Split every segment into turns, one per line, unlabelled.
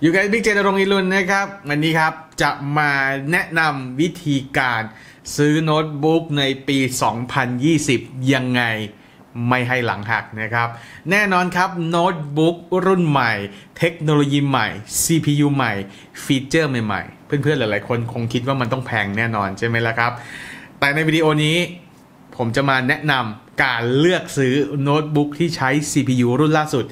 อยู่กับบิ๊กเจนรงอิรุนนะครับ วันนี้ครับจะมาแนะนำวิธีการซื้อโน้ตบุ๊กในปี 2020 ยังไงไม่ให้หลังหักนะครับ แน่นอนครับโน้ตบุ๊กรุ่นใหม่ เทคโนโลยีใหม่ CPU ใหม่ feature ใหม่ๆ เพื่อนๆ หลายๆ คนคงคิดว่ามันต้องแพงแน่นอนใช่ไหมล่ะครับ แต่ในวิดีโอนี้ผมจะมาแนะนำการเลือกซื้อโน้ตบุ๊กที่ใช้ CPU รุ่นล่าสุด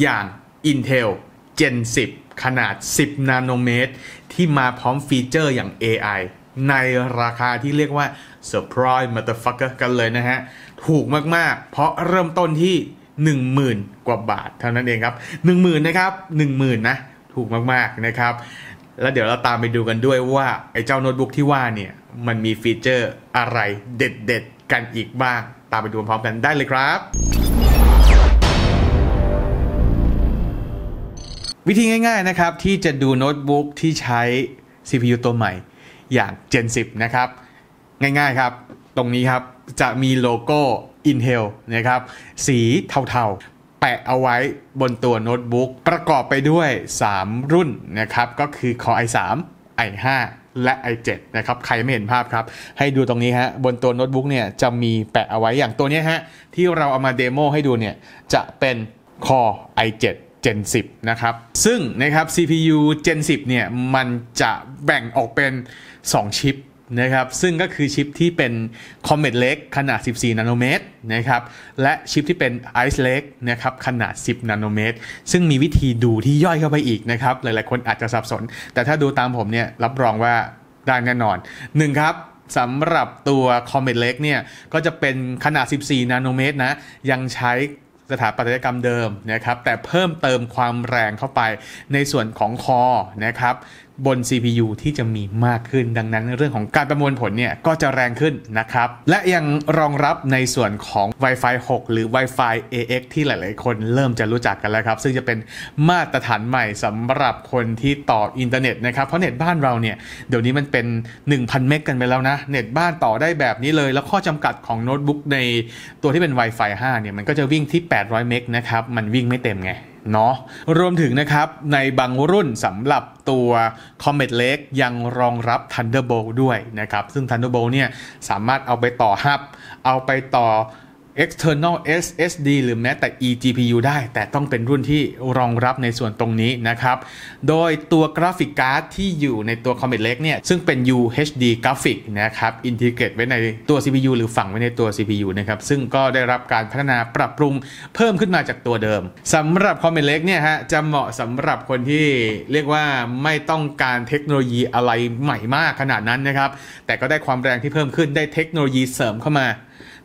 อย่าง Intel Gen 10 ขนาด 10 นาโนเมตร ที่มาพร้อม feature อย่าง AI ในราคาที่เรียกว่า Surprise Motherfucker กันเลยนะฮะ ถูกมาก ๆ เพราะเริ่มต้นที่ 10,000 กว่าบาทเท่านั้นเองครับ 10,000 นะครับ 10,000 นะ ถูกมาก ๆ นะครับ แล้วเดี๋ยวเราตามไปดูกันด้วยว่า ไอ้เจ้าโน้ตบุ๊กที่ว่าเนี่ย มันมี feature อะไรเด็ด ๆ กันอีกบ้าง ตามไปดูพร้อมกันได้เลยครับ วิธีง่ายๆนะครับที่จะดูโน้ตบุ๊กที่ใช้ CPU ตัวใหม่อย่าง Gen 10 นะครับ ง่ายๆครับ ตรงนี้ครับ จะมีโลโก้ Intel นะครับ สีเทาๆ แปะเอาไว้บนตัวโน้ตบุ๊กประกอบไปด้วย 3 รุ่นนะครับ ก็คือ Core i3 i5 และ i7 นะครับ ใครไม่เห็นภาพครับ ให้ดูตรงนี้ฮะ บนตัวโน้ตบุ๊กเนี่ยจะมีแปะเอาไว้อย่างตัวนี้ฮะ ที่เราเอามา demo ให้ดูเนี่ย จะเป็น Core i7 Gen 10 นะครับ ซึ่งนะครับ CPU Gen 10 เนี่ย มันจะแบ่งออกเป็น 2 ชิปนะครับ ซึ่งก็คือชิปที่เป็น Comet Lake ขนาด 14 นาโนเมตรนะครับ และชิปที่เป็น Ice Lake นะครับ ขนาด 10 นาโนเมตร ซึ่งมีวิธีดูที่ย่อยเข้าไปอีกนะครับ หลายๆ คนอาจจะสับสน แต่ถ้าดูตามผมเนี่ย รับรองว่าได้แน่นอน 1 ครับสำหรับตัว Comet Lake เนี่ย ก็จะเป็นขนาด 14 นาโนเมตรนะ ยังใช้ สถาปัตยกรรมเดิมนะครับแต่เพิ่มเติมความแรงเข้าไปในส่วนของคอนะครับ บน CPU ที่จะมีมากขึ้น ดังนั้นเรื่องของการประมวลผลเนี่ยก็จะแรงขึ้นนะครับ และยังรองรับในส่วนของ Wi-Fi 6 หรือ Wi-Fi AX ที่หลาย ๆ คนเริ่มจะรู้จักกันแล้วครับ ซึ่งจะเป็นมาตรฐานใหม่สำหรับคนที่ต่ออินเทอร์เน็ตนะครับ เพราะเน็ตบ้านเราเนี่ยเดี๋ยวนี้มันเป็น 1,000 เมกกันไปแล้วนะ เน็ตบ้านต่อได้แบบนี้เลย แล้วข้อจำกัดของโน้ตบุ๊กในตัวที่เป็น Wi-Fi 5เนี่ยมันก็จะวิ่งที่ 800 เมกนะครับ มันวิ่งไม่เต็มไง เนาะรวมถึงนะครับในบางรุ่นสำหรับตัว Comet Lake ยังรองรับ Thunderbolt ด้วยนะครับ ซึ่ง Thunderbolt เนี่ยสามารถเอาไปต่อฮับ เอาไปต่อ external SSD หรือแม้แต่ eGPU ได้ แต่ต้องเป็นรุ่นที่รองรับในส่วนตรงนี้นะครับ โดยตัว graphic card ที่อยู่ในตัว Comet Lake เนี่ย ซึ่งเป็น UHD กราฟิกนะครับ integrate ไว้ในตัว CPU หรือฝังไว้ในตัว CPU นะครับ ซึ่งก็ได้รับการพัฒนาปรับปรุงเพิ่มขึ้นมาจากตัวเดิมสำหรับ Comet Lake เนี่ยฮะ จะเหมาะสำหรับคนที่เรียกว่าไม่ต้องการเทคโนโลยีอะไรใหม่มากขนาดนั้นนะครับ แต่ก็ได้ความแรงที่เพิ่มขึ้นได้เทคโนโลยีเสริมเข้ามา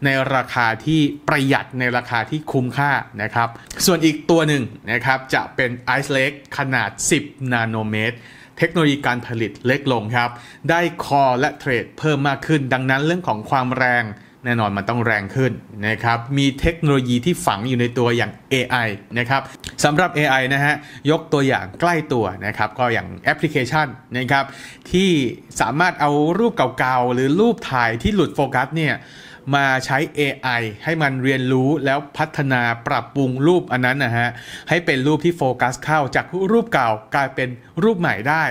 ในราคาที่ประหยัดในราคาที่คุ้มค่านะครับ ส่วนอีกตัวหนึ่งนะครับจะเป็น Ice Lake ขนาด 10 นาโนเมตรเทคโนโลยีการผลิตเล็กลงครับ ได้คอและเทรดเพิ่มมากขึ้น ดังนั้นเรื่องของความแรงแน่นอนมันต้องแรงขึ้นนะครับ มีเทคโนโลยีที่ฝังอยู่ในตัวอย่าง AI นะครับสำหรับ AI นะฮะ ยกตัวอย่างใกล้ตัวนะครับ ก็อย่างแอปพลิเคชันนะครับ ที่สามารถเอารูปเก่าๆ หรือรูปถ่ายที่หลุดโฟกัสเนี่ย มาใช้ AI ให้มันเรียนรู้แล้วพัฒนาปรับปรุงรูปอันนั้นนะฮะ ให้เป็นรูปที่โฟกัสเข้าจากรูปเก่ากลายเป็นรูปใหม่ได้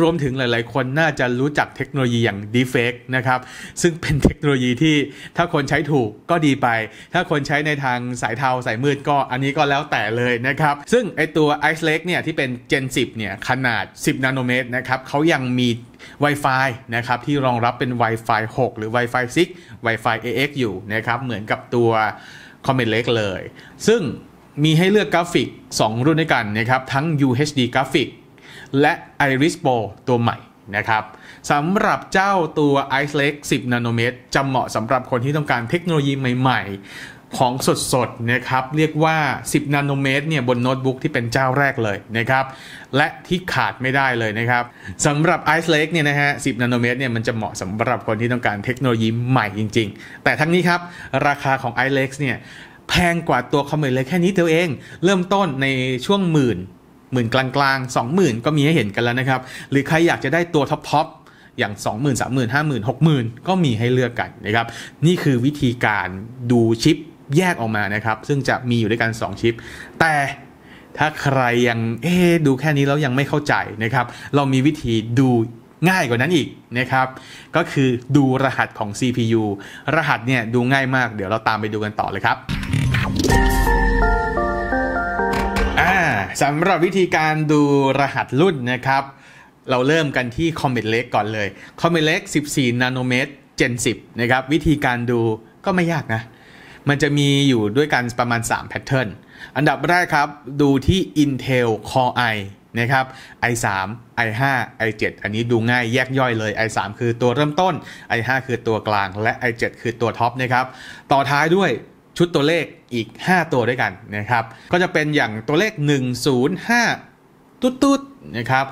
รวมถึงหลายๆ คนน่าจะรู้จักเทคโนโลยีอย่าง Deepfake นะครับ ซึ่งเป็นเทคโนโลยีที่ถ้าคนใช้ถูกก็ดีไป ถ้าคนใช้ในทางสายเทาสายมืดก็อันนี้ก็แล้วแต่เลยนะครับ ซึ่งไอตัว Ice Lake เนี่ยที่เป็น Gen 10เนี่ยขนาด 10 นาโนเมตรนะครับเขายังมี Wi-Fi นะครับที่รองรับเป็น Wi-Fi 6 หรือ Wi-Fi 6 Wi-Fi AX อยู่นะครับเหมือนกับตัว Comet Lake เลย ซึ่งมีให้เลือกกราฟิก 2 รุ่นด้วยกันนะครับ ทั้ง UHD Graphics และ Iris Pro ตัวใหม่นะครับสำหรับเจ้าตัว Ice Lake 10 นาโนเมตรจะเหมาะสำหรับคนที่ต้องการเทคโนโลยีใหม่ๆ ของสดๆนะครับเรียกว่า 10 นาโนเมตรเนี่ยบนโน้ตบุ๊กที่เป็นเจ้าแรกเลยนะครับและที่ขาดไม่ได้เลยนะครับสำหรับ Ice Lake เนี่ยนะฮะ 10 นาโนเมตรเนี่ยมันจะเหมาะสำหรับคนที่ต้องการเทคโนโลยีใหม่จริง ๆ แต่ทั้งนี้ครับ ราคาของ Ice Lake เนี่ยแพงกว่าตัว Comet Lake แค่นี้เดียวเอง เริ่มต้นในช่วงหมื่นหมื่นกลางๆ 20,000 ก็มีให้เห็นกันแล้วนะครับ หรือใครอยากจะได้ตัวท็อปๆ อย่าง 20,000 30,000 50,000 60,000 ก็มีให้เลือกกันนะครับ นี่คือวิธีการดูชิป แยกออกมานะครับ ซึ่งจะมีอยู่ด้วยกัน 2 ชิป แต่ถ้าใครยังเอ๊ดูแค่นี้แล้วยังไม่เข้าใจนะครับ เรามีวิธีดูง่ายกว่านั้นอีกนะครับ ก็คือดูรหัสของ CPU รหัสเนี่ยดูง่ายมาก เดี๋ยวเราตามไปดูกันต่อเลยครับสำหรับวิธีการดูรหัสรุ่นนะครับ เราเริ่มกันที่ Comet Lake ก่อนเลย Comet Lake 14 นาโนเมตร Gen 10 นะครับ วิธีการดูก็ไม่ยากนะ มันจะมีอยู่ด้วยกันประมาณ 3 แพทเทิร์น อันดับแรกครับดูที่ Intel Core i นะครับ i3 i5 i7 อันนี้ดูง่ายแยกย่อยเลย i3 คือตัวเริ่มต้น i5 คือตัวกลาง และ i7 คือตัวท็อปนะครับ ต่อท้ายด้วยชุดตัวเลขอีก 5 ตัวด้วยกันนะครับ ก็จะเป็นอย่างตัวเลข 105 ตุ๊ดตุ๊ดนะครับ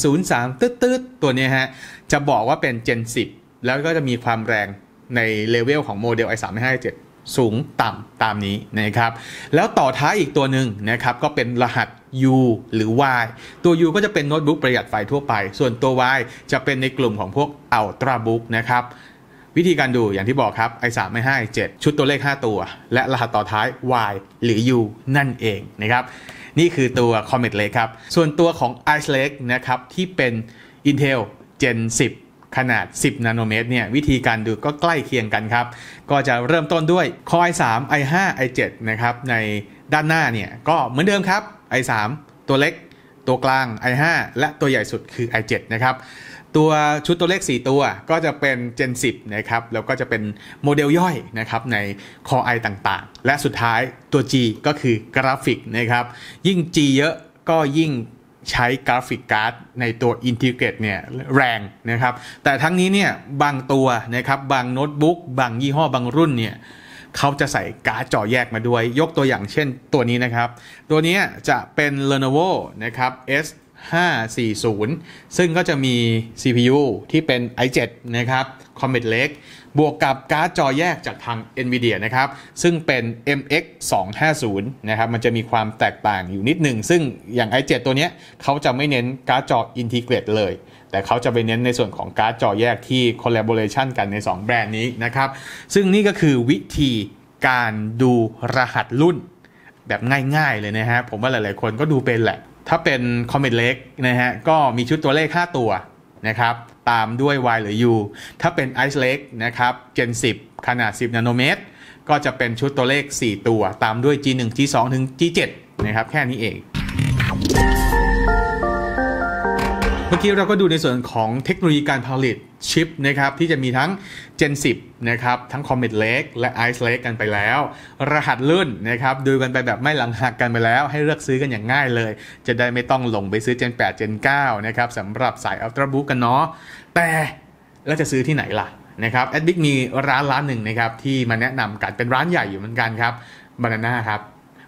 103ตึ๊ดตึ๊ดตัวนี้ฮะ จะบอกว่าเป็น Gen 10 แล้วก็จะมีความแรงในเลเวลของโมเดล i3 i5 i7 สูงต่ำตามนี้นะครับ แล้วต่อท้ายอีกตัวหนึ่งนะครับก็เป็นรหัส U หรือ Y ตัว U ก็จะเป็นโน้ตบุ๊กประหยัดไฟทั่วไป ส่วนตัว Y จะเป็นในกลุ่มของพวก Ultra Book นะครับวิธีการดูอย่างที่บอกครับ i3 i5 i7 ชุดตัวเลข 5 ตัว และรหัสต่อท้าย Y หรือ U นั่นเองนะครับนี่คือตัว Comet Lake ครับ ส่วนตัวของ Ice Lake นะครับที่เป็น Intel Gen 10 ขนาด 10 นาโนเมตรเนี่ยวิธีการดูก็ใกล้เคียงกันครับ ก็จะเริ่มต้นด้วย Core i3 i5 i7 นะครับในด้านหน้าเนี่ยก็เหมือนเดิมครับ i3 ตัวเล็ก ตัวกลาง i5 และตัวใหญ่สุดคือ i7 นะครับตัวชุดตัวเลข 4 ตัวก็จะเป็น Gen 10 นะครับ แล้วก็จะเป็นโมเดลย่อยนะครับใน Core i ต่างๆ และสุดท้ายตัว G ก็คือกราฟิกนะครับ ยิ่ง G เยอะก็ยิ่ง ใช้กราฟิกการ์ดในตัว integrate เนี่ยแรงนะครับ แต่ทั้งนี้เนี่ยบางตัวนะครับบางโน้ตบุ๊กบางยี่ห้อบางรุ่นเนี่ยเขาจะใส่การ์ดจอแยกมาด้วย ยกตัวอย่างเช่นตัวนี้นะครับ ตัวนี้จะเป็น Lenovo นะครับ S 540 ซึ่งก็จะมี CPU ที่เป็น i7 นะครับ Comet Lake บวกกับการ์ดจอแยกจากทาง NVIDIA นะครับ ซึ่งเป็น MX 250นะครับ มันจะมีความแตกต่างอยู่นิดหนึ่ง ซึ่งอย่าง i7 ตัวนี้เขาจะไม่เน้นการ์ดจอ Integrate เลย แต่เขาจะไปเน้นในส่วนของการ์ดจอแยกที่ collaboration กันใน 2 แบรนด์นี้นะครับ ซึ่งนี่ก็คือวิธีการดูรหัสรุ่นแบบง่ายๆเลยนะฮะ ผมว่าหลายๆคนก็ดูเป็นแหละ ถ้าเป็น Comet Lake นะฮะก็มีชุดตัวเลข 5 ตัวนะครับตามด้วย Y หรือ U ถ้าเป็นไอซ์เล็กนะครับเจน10 ขนาด 10 นาโนเมตร ก็จะเป็นชุดตัวเลข 4 ตัว ตามด้วย G1 G2 ถึง G7 นะครับแค่นี้เอง มื่อกี้เราก็ดูในส่วนของเทคโนโลยีการผลิตชิปนะครับที่จะมีทั้ง Gen 10นะครับทั้ง Comet Lake และ Ice Lake กันไปแล้ว รหัสรุ่นนะครับดูกันไปแบบไม่หลังหักกันไปแล้ว ให้เลือกซื้อกันอย่างง่ายเลย จะได้ไม่ต้องหลงไปซื้อ Gen 8 Gen 9นะครับสำหรับสาย Ultrabook กันเนาะแต่แล้วจะซื้อที่ไหนล่ะนะครับ a d b i c มีร้านร้านหนึ่งนะครับที่มาแนะนำกันเป็นร้านใหญ่อยู่เหมือนกันครับ Banana ครับ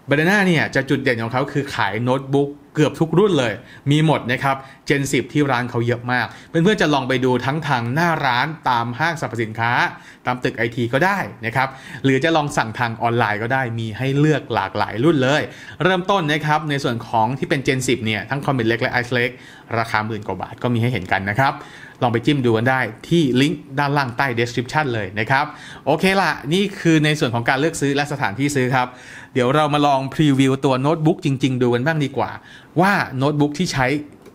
บานาน่าเนี่ยจะจุดเด่นของเขาคือขายโน้ตบุ๊ก เกือบทุกรุ่นเลย มีหมดนะครับ Gen 10 ที่ร้านเขาเยอะมาก เพื่อนๆจะลองไปดูทั้งทางหน้าร้านตามห้างสรรพสินค้า ตามตึกไอทีก็ได้นะครับหรือจะลองสั่งทางออนไลน์ก็ได้มีให้เลือกหลากหลายรุ่นเลย เริ่มต้นนะครับในส่วนของที่เป็น Gen 10 เนี่ย ทั้ง Comet เล็กและ Ice เล็กราคาหมื่นกว่าบาทก็มีให้เห็นกันนะครับลองไปจิ้มดูกันได้ที่ลิงก์ด้านล่างใต้ description เลยนะครับ โอเคละนี่คือในส่วนของการเลือกซื้อและสถานที่ซื้อครับ เดี๋ยวเรามาลองพรีวิวตัวโน้ตบุ๊กจริง ๆ ดูกันบ้างดีกว่า ว่าโน้ตบุ๊กที่ใช้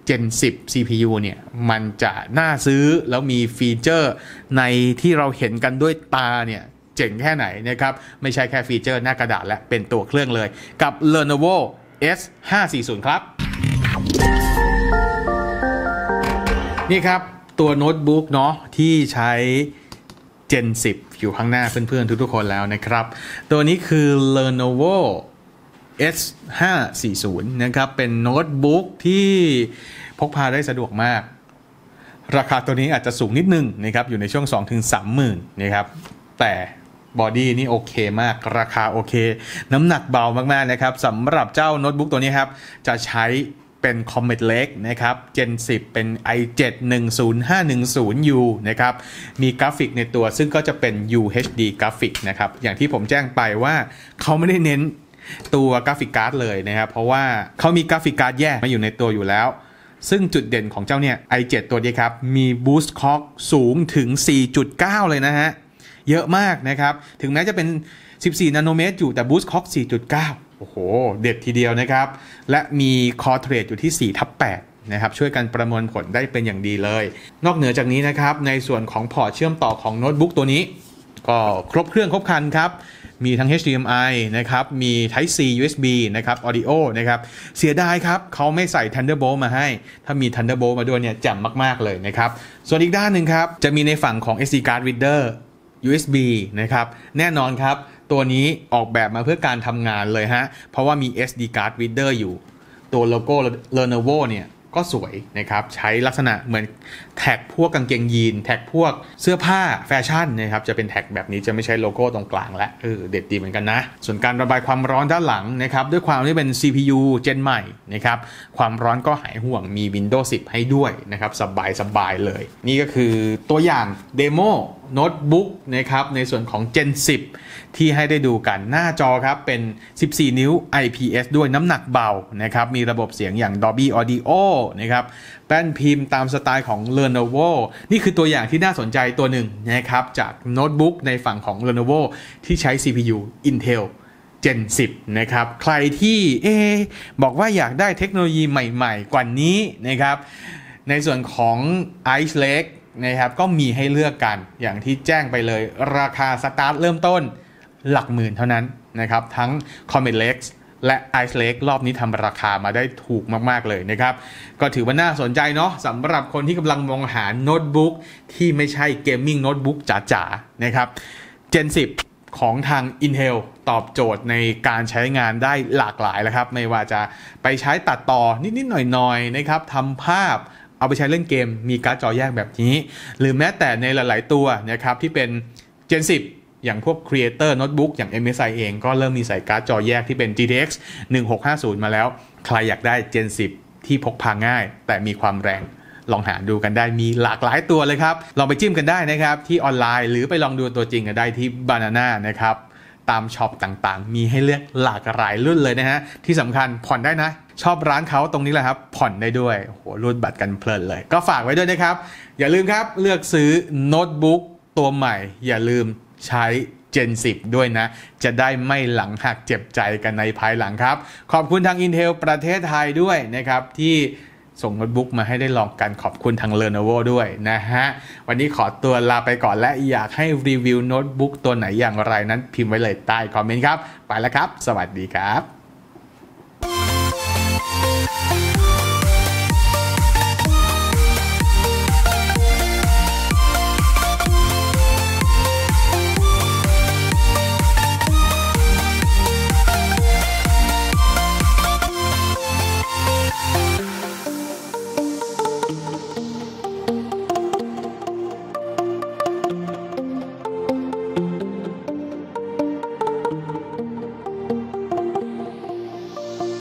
Gen 10 CPU เนี่ย มันจะน่าซื้อแล้วมีฟีเจอร์ในที่เราเห็นกันด้วยตาเนี่ยเจ๋งแค่ไหนนะครับ ไม่ใช่แค่ฟีเจอร์หน้ากระดาษและเป็นตัวเครื่องเลย กับ Lenovo S 540 ครับ นี่ครับ ตัวโน้ตบุ๊กเนาะที่ใช้ Gen 10 อยู่ข้างหน้าเพื่อนๆทุกๆคนแล้วนะครับ ตัวนี้คือ Lenovo S 5 4 0 นะครับ เป็นโน้ตบุ๊กที่พกพาได้สะดวกมาก ราคาตัวนี้อาจจะสูงนิดนึงนะครับ อยู่ในช่วง 2-3 หมื่นนะครับ แต่ body นี่โอเคมาก ราคาโอเค น้ำหนักเบามากๆนะครับสำหรับเจ้าโน้ตบุ๊กตัวนี้ครับ จะใช้เป็น Comet Lake นะครับ Gen 10 เป็น i7 10510U นะครับ มีกราฟิกในตัวซึ่งก็จะเป็น UHD กราฟิกนะครับ อย่างที่ผมแจ้งไปว่าเขาไม่ได้เน้น ตัวกราฟิกการ์ดเลยนะครับ เพราะว่าเขามีกราฟิกการ์ดแยกมาอยู่ในตัวอยู่แล้ว ซึ่งจุดเด่นของเจ้าเนี่ย i7 ตัวนี้ครับ มี Boost Clock สูงถึง 4.9 เลยนะฮะ เยอะมากนะครับ ถึงแม้จะเป็น 14 นาโนเมตรอยู่แต่ Boost Clock 4.9 โอ้โห เด็ดทีเดียวนะครับ และมี core thread อยู่ที่4ทับ8นะครับช่วยกันประมวลผลได้เป็นอย่างดีเลย นอกเหนือจากนี้นะครับ ในส่วนของพอร์ตเชื่อมต่อของโน้ตบุ๊กตัวนี้ ก็ครบเครื่องครบครันครับ มีทั้ง HDMI นะครับ มี Type C USB นะครับ Audio นะครับ เสียดายครับเขาไม่ใส่ Thunderbolt มาให้ ถ้ามี Thunderbolt มาด้วยเนี่ยแจ่มมาก ๆ เลยนะครับ ส่วนอีกด้านหนึ่งครับ จะมีในฝั่งของ SD card reader USB นะครับ แน่นอนครับ ตัวนี้ออกแบบมาเพื่อการทำงานเลยฮะ เพราะว่ามี SD card reader อยู่ ตัวโลโก้ Lenovo เนี่ยก็สวยนะครับ ใช้ลักษณะเหมือน แท็กพวกกางเกงยีน แท็กพวกเสื้อผ้าแฟชั่นนะครับจะเป็น tag แบบนี้จะไม่ใช้โลโก้ตรงกลางและเออเด็ดดีเหมือนกันนะ ส่วนการระบายความร้อนด้านหลังนะครับด้วยความที่เป็น CPU Gen ใหม่นะครับความร้อนก็หายห่วงมี Windows 10 ให้ด้วยนะครับสบายสบายเลย นี่ก็คือตัวอย่าง demo โน้ตบุ๊กนะครับในส่วนของ Gen 10 ที่ให้ได้ดูกันหน้าจอครับเป็น 14 นิ้ว IPS ด้วยน้ำหนักเบานะครับมีระบบเสียงอย่าง Dolby Audio นะครับ แป้นพิมพ์ตามสไตล์ของ Lenovo นี่คือตัวอย่างที่น่าสนใจตัวหนึ่งนะครับจากโน้ตบุ๊กในฝั่งของ Lenovo ที่ใช้ CPU Intel Gen 10 นะครับ ใครที่เอบอกว่าอยากได้เทคโนโลยีใหม่ๆ กว่านี้นะครับ ในส่วนของ Ice Lake นะครับก็มีให้เลือกกันอย่างที่แจ้งไปเลย ราคาสตาร์ทเริ่มต้นหลักหมื่นเท่านั้นนะครับ ทั้ง Comet Lake และ Ice Lake รอบนี้ทำราคามาได้ถูกมากๆเลยนะครับ ก็ถือว่าน่าสนใจเนาะสำหรับคนที่กำลังมองหาโน้ตบุ๊กที่ไม่ใช่ gaming โน้ตบุ๊กจ๋าๆนะครับ Gen 10 ของทาง Intel ตอบโจทย์ในการใช้งานได้หลากหลายแล้วครับ ไม่ว่าจะไปใช้ตัดต่อนิดๆหน่อยๆนะครับทำภาพเอาไปใช้เล่นเกมมีการ์ดจอแยกแบบนี้ หรือแม้แต่ในหลาย ๆ ตัวนะครับที่เป็น Gen 10 อย่างพวก Creator Notebook อย่าง MSI เองก็เริ่มมีใส่การ์ดจอแยกที่เป็น GTX 1650 มาแล้ว ใครอยากได้ Gen 10 ที่พกพาง่าย แต่มีความแรงลองหาดูกันได้มีหลากหลายตัวเลยครับ ลองไปจิ้มกันได้นะครับ ที่ออนไลน์หรือไปลองดูตัวจริงกันได้ที่ Banana นะครับ ตามช็อปต่างๆ มีให้เลือกหลากหลายรุ่นเลยนะฮะ ที่สำคัญผ่อนได้นะ ชอบร้านเขาตรงนี้แหละครับ ผ่อนได้ด้วยโอ้โหรูดบัตรกันเพลินเลย ก็ฝากไว้ด้วยนะครับ อย่าลืมครับเลือกซื้อโน้ตบุ๊กตัวใหม่ อย่าลืม ใช้ Gen 10 ด้วยนะ จะได้ไม่หลังหักเจ็บใจกันในภายหลังครับ ขอบคุณทาง Intel ประเทศไทยด้วยนะครับที่ส่งโน้ตบุ๊กมาให้ได้ลองกันขอบคุณทาง Lenovo ด้วยนะฮะ วันนี้ขอตัวลาไปก่อนและอยากให้รีวิวโน้ตบุ๊กตัวไหนอย่างไรนั้นพิมพ์ไว้เลยใต้คอมเมนต์ครับ ไปแล้วครับ สวัสดีครับ